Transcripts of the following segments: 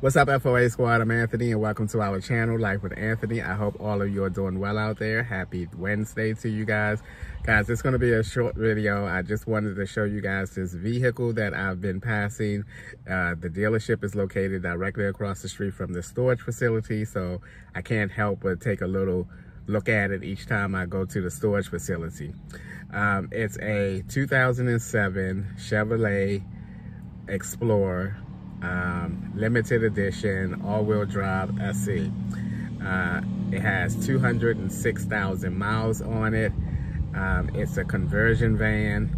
What's up, FOA squad? I'm Anthony, and welcome to our channel, Life with Anthony. I hope all of you are doing well out there. Happy Wednesday to you guys. Guys, it's going to be a short video. I just wanted to show you guys this vehicle that I've been passing. Uh, the dealership is located directly across the street from the storage facility, so I can't help but take a little look at it each time I go to the storage facility. Um, it's a 2007 Chevrolet Explorer um, limited edition all-wheel drive SE. Uh, it has 206,000 miles on it. Um, it's a conversion van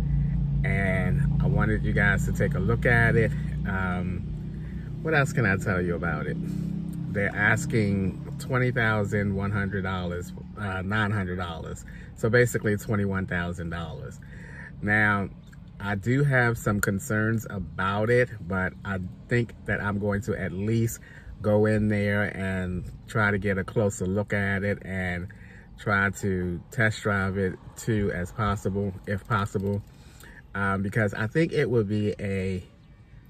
and I wanted you guys to take a look at it. Um, what else can I tell you about it? They're asking $20,100, uh, $900. So basically $21,000. Now, I do have some concerns about it, but I think that I'm going to at least go in there and try to get a closer look at it and try to test drive it too as possible, if possible, um, because I think it would be a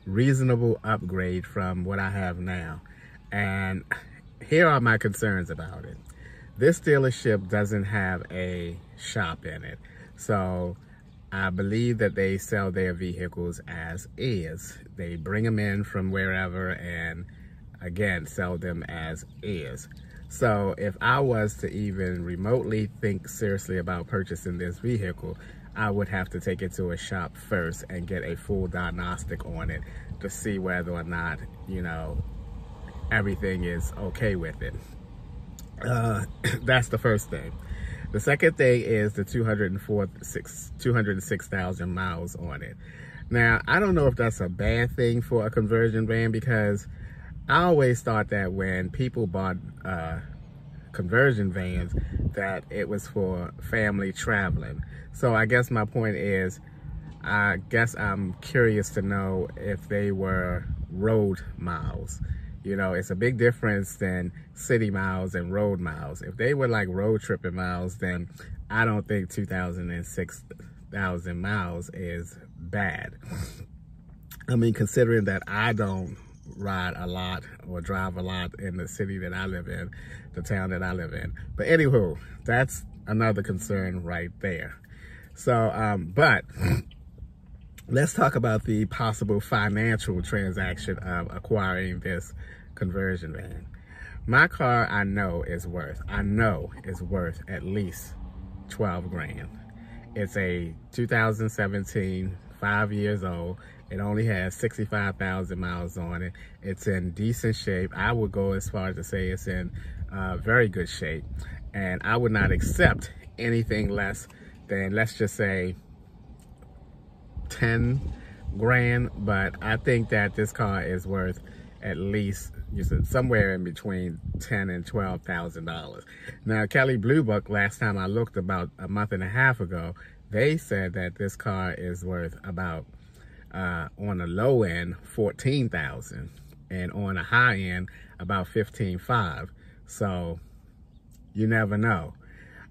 reasonable upgrade from what I have now. And here are my concerns about it. This dealership doesn't have a shop in it. So I believe that they sell their vehicles as is. They bring them in from wherever and again, sell them as is. So if I was to even remotely think seriously about purchasing this vehicle, I would have to take it to a shop first and get a full diagnostic on it to see whether or not, you know, everything is okay with it. Uh, that's the first thing. The second thing is the 206,000 miles on it. Now, I don't know if that's a bad thing for a conversion van because I always thought that when people bought uh, conversion vans, that it was for family traveling. So I guess my point is, I guess I'm curious to know if they were road miles. You know, it's a big difference than city miles and road miles. If they were like road tripping miles, then I don't think 2,006,000 miles is bad. I mean, considering that I don't ride a lot or drive a lot in the city that I live in, the town that I live in. But anywho, that's another concern right there. So, um, but let's talk about the possible financial transaction of acquiring this conversion van. My car, I know is worth, I know is worth at least 12 grand. It's a 2017, five years old. It only has 65,000 miles on it. It's in decent shape. I would go as far as to say it's in uh, very good shape. And I would not accept anything less than, let's just say, 10 grand, but I think that this car is worth at least somewhere in between ten and twelve thousand dollars. Now Kelley Blue Book, last time I looked about a month and a half ago, they said that this car is worth about uh, on the low end fourteen thousand and on the high end about fifteen five. So you never know.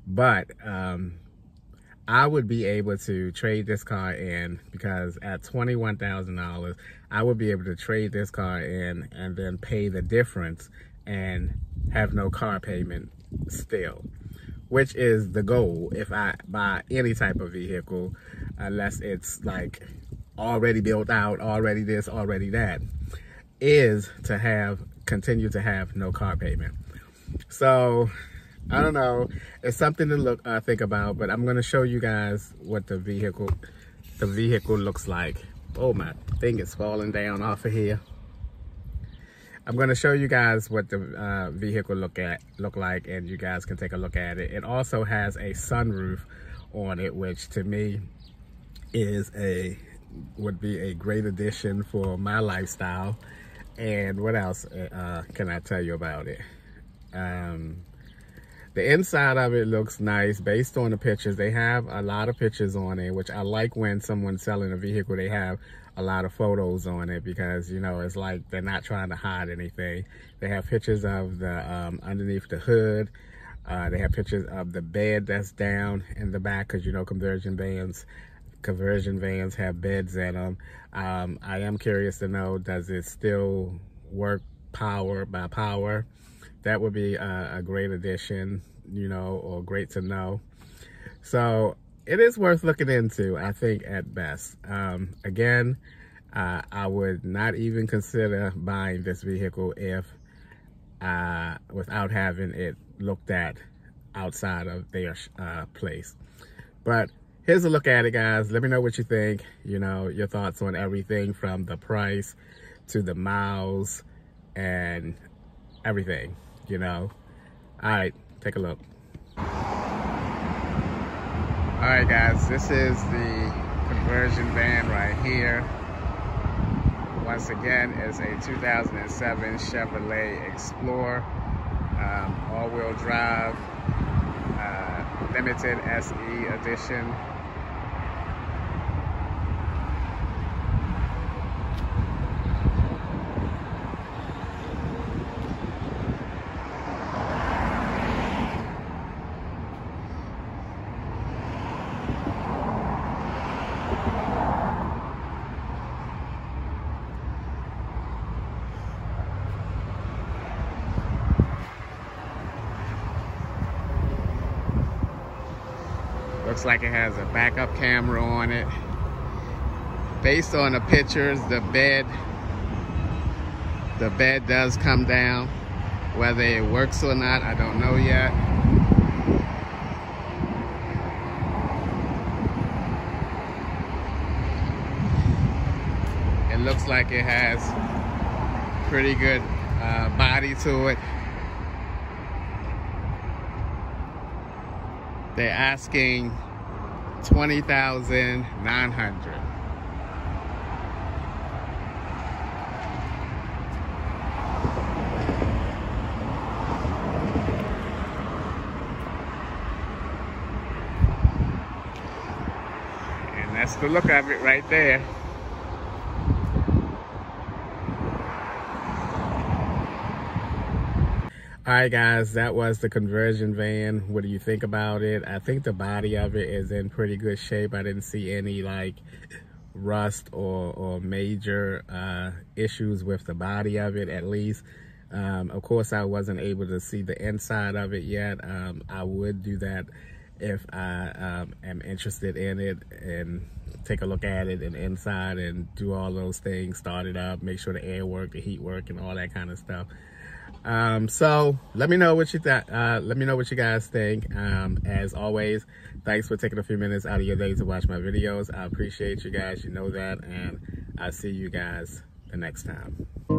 But um, I would be able to trade this car in because at $21,000, I would be able to trade this car in and then pay the difference and have no car payment still, which is the goal if I buy any type of vehicle, unless it's like already built out, already this, already that, is to have, continue to have no car payment. So I don't know. It's something to look uh, think about, but I'm gonna show you guys what the vehicle the vehicle looks like. Oh my thing is falling down off of here. I'm gonna show you guys what the uh, vehicle look at look like, and you guys can take a look at it. It also has a sunroof on it, which to me is a would be a great addition for my lifestyle. And what else uh, can I tell you about it? Um, the inside of it looks nice based on the pictures. They have a lot of pictures on it, which I like when someone's selling a vehicle, they have a lot of photos on it because, you know, it's like they're not trying to hide anything. They have pictures of the um, underneath the hood. Uh, they have pictures of the bed that's down in the back because, you know, conversion vans conversion vans have beds in them. Um, I am curious to know, does it still work power by power. That would be a, a great addition, you know, or great to know. So it is worth looking into, I think, at best. Um, again, uh, I would not even consider buying this vehicle if uh, without having it looked at outside of their uh, place. But here's a look at it, guys. Let me know what you think. You know, your thoughts on everything from the price to the miles and everything, you know. All right, take a look. All right, guys, this is the conversion van right here. Once again, it's a 2007 Chevrolet Explorer, um, all-wheel drive, uh, limited SE edition. Looks like it has a backup camera on it. Based on the pictures, the bed, the bed does come down. Whether it works or not, I don't know yet. It looks like it has pretty good uh, body to it. They're asking 20,900. And that's the look of it right there. All right, guys, that was the conversion van. What do you think about it? I think the body of it is in pretty good shape. I didn't see any like rust or, or major uh, issues with the body of it, at least. Um, of course, I wasn't able to see the inside of it yet. Um, I would do that if I um, am interested in it and take a look at it and inside and do all those things, start it up, make sure the air work, the heat work, and all that kind of stuff. Um, so let me know what you thought. Uh, let me know what you guys think. Um, as always, thanks for taking a few minutes out of your day to watch my videos. I appreciate you guys. You know that. And I'll see you guys the next time.